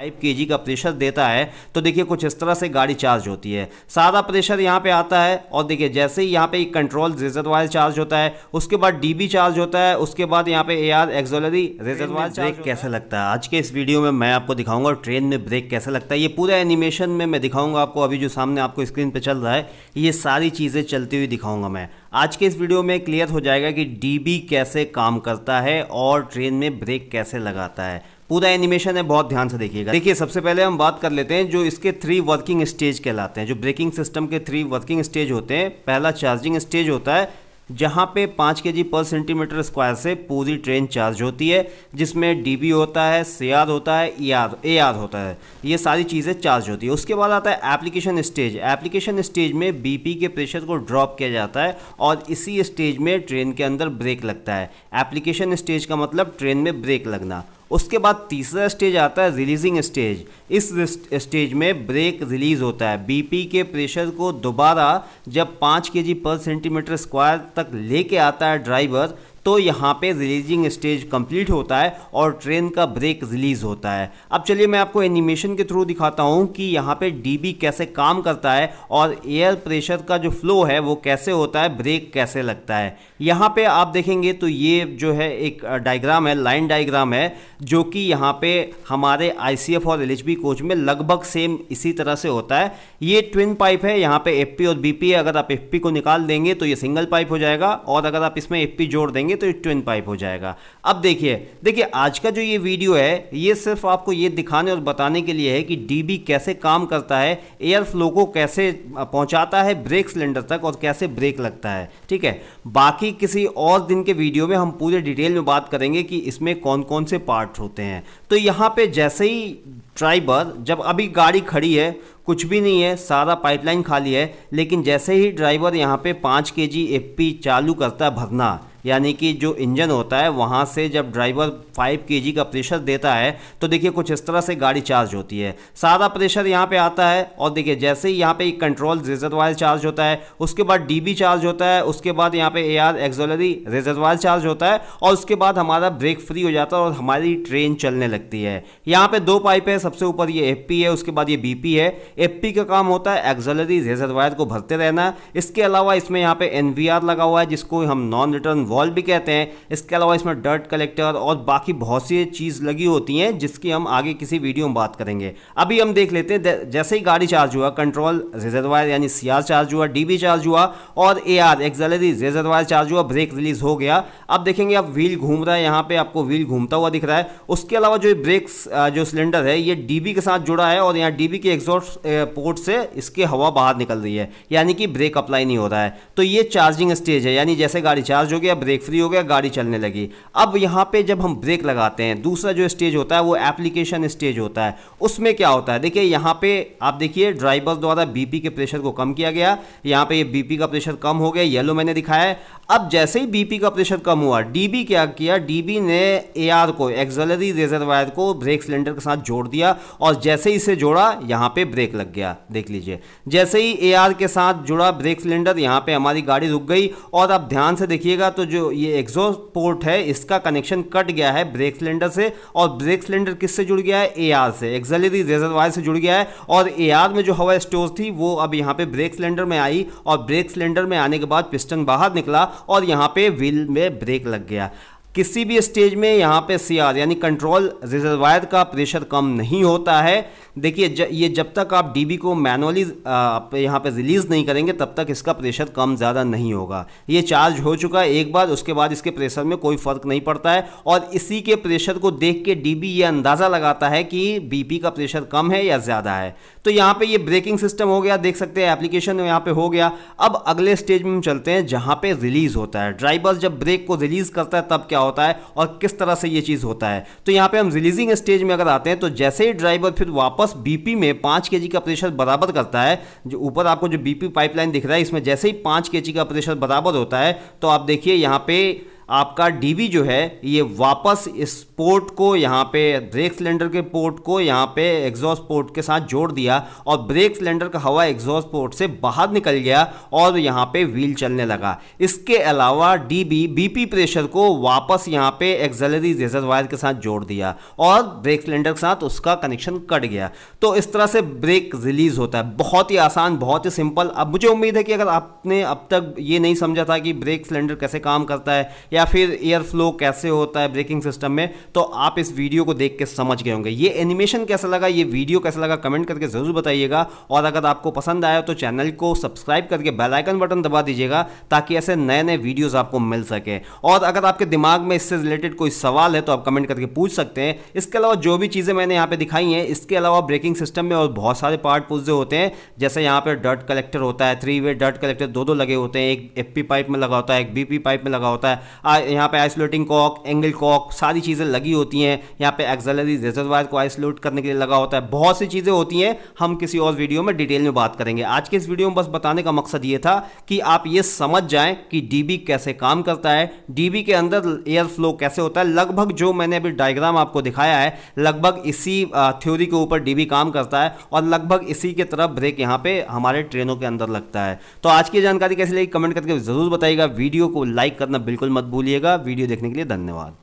Five के का pressure देता है तो देखिए कुछ इस तरह से गाड़ी चार्ज होती है। सारा प्रेशर यहाँ पे आता है और देखिए जैसे ही यहाँ पे एक कंट्रोल रिजर्वायर चार्ज होता है उसके बाद डीबी चार्ज होता है उसके बाद यहाँ पे A R auxiliary reservoir brake कैसे लगता है? आज के इस वीडियो में मैं आपको दिखाऊँगा ट्रेन में ब्रेक कैसे लगता है। ये पूरा एनिमेशन में मैं दिखाऊँगा आपको अभी जो सामने आपको स्क्रीन पर चल रहा है ये सारी चीज़ें चलती हुई दिखाऊँगा मैं। आज के इस वीडियो में क्लियर हो जाएगा कि डीबी कैसे काम करता है और ट्रेन में ब्रेक कैसे लगाता है। पूरा एनिमेशन है, बहुत ध्यान से देखिएगा। देखिए, सबसे पहले हम बात कर लेते हैं जो इसके थ्री वर्किंग स्टेज कहलाते हैं। जो ब्रेकिंग सिस्टम के थ्री वर्किंग स्टेज होते हैं, पहला चार्जिंग स्टेज होता है, जहाँ पे पाँच के जी पर सेंटीमीटर स्क्वायर से पूरी ट्रेन चार्ज होती है, जिसमें डीबी होता है सी होता है ई आर ए आर होता है। ये सारी चीज़ें चार्ज होती है। उसके बाद आता है एप्लीकेशन स्टेज एप्लीकेशन स्टेज में बीपी के प्रेशर को ड्रॉप किया जाता है और इसी स्टेज में ट्रेन के अंदर ब्रेक लगता है। एप्लीकेशन स्टेज का मतलब ट्रेन में ब्रेक लगना। उसके बाद तीसरा स्टेज आता है रिलीजिंग स्टेज इस स्टेज में ब्रेक रिलीज़ होता है। बीपी के प्रेशर को दोबारा जब पाँच के जी पर सेंटीमीटर स्क्वायर तक लेके आता है ड्राइवर तो यहाँ पे रिलीजिंग स्टेज कंप्लीट होता है और ट्रेन का ब्रेक रिलीज़ होता है। अब चलिए मैं आपको एनिमेशन के थ्रू दिखाता हूँ कि यहाँ पे डीबी कैसे काम करता है और एयर प्रेशर का जो फ्लो है वो कैसे होता है ब्रेक कैसे लगता है। यहाँ पे आप देखेंगे तो ये जो है एक डायग्राम है लाइन डायग्राम है, जो कि यहाँ पे हमारे आईसीएफ और एलएचबी कोच में लगभग सेम इसी तरह से होता है। ये ट्विन पाइप है, यहाँ पे एफ़ और बी अगर आप एफपी को निकाल देंगे तो ये सिंगल पाइप हो जाएगा और अगर आप इसमें एफ़ जोड़ देंगे तो ये ट्विन पाइप हो जाएगा। अब देखिए देखिए, आज का जो ये वीडियो है, ये सिर्फ़ आपको ये दिखाने और बताने के लिए है कि डीबी कैसे काम करता है एयर फ्लो को कैसे पहुंचाता है ब्रेक सिलेंडर तक और कैसे ब्रेक लगता है, ठीक है? बाकी किसी और दिन के वीडियो में हम पूरे डिटेल में बात करेंगे कि इसमें कौन कौन से पार्ट होते हैं। तो यहाँ पे जैसे ही ड्राइवर जब अभी गाड़ी खड़ी है, कुछ भी नहीं है, सारा पाइपलाइन खाली है, लेकिन जैसे ही ड्राइवर यहाँ पे पाँच के जी चालू करता है भरना यानी कि जो इंजन होता है, वहाँ से जब ड्राइवर फाइव के का प्रेशर देता है तो देखिए कुछ इस तरह से गाड़ी चार्ज होती है। सारा प्रेशर यहाँ पे आता है और देखिए जैसे ही यहाँ पे एक कंट्रोल रिजर्वायर चार्ज होता है, उसके बाद डीबी चार्ज होता है, उसके बाद यहाँ पे A R auxiliary reservoir charge होता है और उसके बाद हमारा ब्रेक फ्री हो जाता है और हमारी ट्रेन चलने लगती है। यहाँ पे दो पाइप है, सबसे ऊपर ये एफ़ है, उसके बाद ये बीपी है। एफ़ का का काम होता है एक्सोलरी रिजर्वायर को भरते रहना। इसके अलावा इसमें यहाँ पे एन लगा हुआ है, जिसको हम नॉन रिटर्न वॉल भी कहते हैं। इसके अलावा इसमें डर्ट कलेक्टर और बाकी बहुत सी चीज़ लगी होती हैं, जिसकी हम आगे किसी वीडियो में बात करेंगे। अभी हम देख लेते हैं जैसे ही गाड़ी चार्ज हुआ कंट्रोल रिजर्वायर यानी सी चार्ज हुआ डीबी चार्ज हुआ और A R auxiliary reservoir charge हुआ ब्रेक रिलीज़ हो गया। अब देखेंगे आप व्हील घूम रहा है, यहाँ पे आपको व्हील घूमता हुआ दिख रहा है। उसके अलावा जो ब्रेक जो सिलेंडर है, ये डीबी के साथ जुड़ा है और यहाँ डीबी के एग्जॉस्ट पोर्ट से इसके हवा बाहर निकल रही है। यानी कि ब्रेक अप्लाई नहीं हो रहा है। तो ये चार्जिंग स्टेज है, यानी जैसे गाड़ी चार्ज हो गया ब्रेक फ्री हो गया, गाड़ी चलने लगी। अब यहाँ पे जब हम ब्रेक लगाते हैं, दूसरा जो स्टेज होता है, वो एप्लीकेशन स्टेज होता है। उसमें क्या होता है? देखिए, यहाँ पे आप देखिए ड्राइवर द्वारा बीपी के प्रेशर को कम किया गया। यहाँ पे ये बीपी का प्रेशर कम हो गया येलो मैंने दिखाया है। अब जैसे ही बीपी का प्रेशर कम हुआ डीबी क्या किया? डीबी ने एआर को एक्सलरी रिजर्वायर को ब्रेक सिलेंडर के साथ जोड़ दिया और जैसे ही इसे जोड़ा, यहाँ पे ब्रेक लग गया। देख लीजिए। जैसे ही एआर के साथ जुड़ा ब्रेक सिलेंडर यहाँ पे हमारी गाड़ी रुक गई। और अब ध्यान से देखिएगा तो जो ये एग्जॉस्ट पोर्ट है, इसका कनेक्शन कट गया है ब्रेक सिलेंडर से। और ब्रेक सिलेंडर किससे जुड़ गया है? एआर से एक्सलरी रिजर्वायर से जुड़ गया है। और एआर में जो हवा स्टोर थी, वो अब यहाँ पे ब्रेक सिलेंडर में आई। और ब्रेक सिलेंडर में आने के बाद पिस्टन बाहर निकला। और यहाँ पे व्हील में ब्रेक लग गया। किसी भी स्टेज में यहाँ पे सी यानी कंट्रोल रिजर्वायर का प्रेशर कम नहीं होता है। देखिए ये जब तक आप डीबी को मैनुअली यहाँ पे रिलीज़ नहीं करेंगे, तब तक इसका प्रेशर कम ज़्यादा नहीं होगा। ये चार्ज हो चुका है एक बार, उसके बाद इसके प्रेशर में कोई फ़र्क नहीं पड़ता है। और इसी के प्रेशर को देख के डीबी ये अंदाज़ा लगाता है कि बीपी का प्रेशर कम है या ज़्यादा है। तो यहाँ पर ये ब्रेकिंग सिस्टम हो गया, देख सकते हैं एप्लीकेशन यहाँ पर हो गया। अब अगले स्टेज में हम चलते हैं, जहाँ पे रिलीज़ होता है। ड्राइवर जब ब्रेक को रिलीज़ करता है, तब क्या होता है और किस तरह से ये चीज़ होता है। तो यहाँ पे हम रिलीजिंग स्टेज में अगर आते हैं तो जैसे ही ड्राइवर फिर वापस बीपी में पाँच के का प्रेशर बराबर करता है, जो ऊपर आपको जो बीपी पाइपलाइन दिख रहा है, इसमें जैसे ही पाँच के का प्रेशर बराबर होता है तो आप देखिए यहाँ पे आपका डीबी जो है, ये वापस इस पोर्ट को यहाँ पे ब्रेक सिलेंडर के पोर्ट को यहाँ पे एग्जॉस्ट पोर्ट के साथ जोड़ दिया और ब्रेक सिलेंडर का हवा एग्जॉस्ट पोर्ट से बाहर निकल गया और यहाँ पे व्हील चलने लगा। इसके अलावा डीबी बीपी प्रेशर को वापस यहाँ पे एक्सलरी वायर के साथ जोड़ दिया और ब्रेक सिलेंडर के साथ उसका कनेक्शन कट गया। तो इस तरह से ब्रेक रिलीज़ होता है। बहुत ही आसान, बहुत ही सिंपल अब मुझे उम्मीद है कि अगर आपने अब तक ये नहीं समझा था कि ब्रेक सिलेंडर कैसे काम करता है या फिर एयर फ्लो कैसे होता है ब्रेकिंग सिस्टम में तो आप इस वीडियो को देख के समझ गए होंगे। ये एनिमेशन कैसा लगा, ये वीडियो कैसा लगा, कमेंट करके ज़रूर बताइएगा। और अगर आपको पसंद आया तो चैनल को सब्सक्राइब करके बेल आइकन बटन दबा दीजिएगा, ताकि ऐसे नए नए वीडियोज़ आपको मिल सके। और अगर आपके दिमाग में इससे रिलेटेड कोई सवाल है तो आप कमेंट करके पूछ सकते हैं। इसके अलावा जो भी चीज़ें मैंने यहाँ पे दिखाई हैं, इसके अलावा ब्रेकिंग सिस्टम में और बहुत सारे पार्ट पुर्जे होते हैं, जैसे यहाँ पे डर्ट कलेक्टर होता है, थ्री वे डर्ट कलेक्टर दो दो लगे होते हैं। एक एफ़ पाइप में लगा होता है, एक बीपी पाइप में लगा होता है। यहाँ पे आइसोलेटिंग कॉक एंगल कॉक सारी चीज़ें लगी होती हैं। यहाँ पे एक्सलरी रिजर्वायर को आइसोलेट करने के लिए लगा होता है। बहुत सी चीज़ें होती हैं, हम किसी और वीडियो में डिटेल में बात करेंगे। आज के इस वीडियो में बस बताने का मकसद ये था कि आप ये समझ जाएँ कि डीबी कैसे काम करता है। डीबी के अंदर एयर फ्लो कैसे होता है। लगभग जो मैंने अभी डायग्राम आपको दिखाया है, लगभग इसी थ्योरी के ऊपर डीबी काम करता है और लगभग इसी के तरफ़ ब्रेक यहाँ पे हमारे ट्रेनों के अंदर लगता है। तो आज की जानकारी कैसी लगी? कमेंट करके ज़रूर बताइएगा। वीडियो को लाइक करना बिल्कुल मत भूलिएगा। वीडियो देखने के लिए धन्यवाद।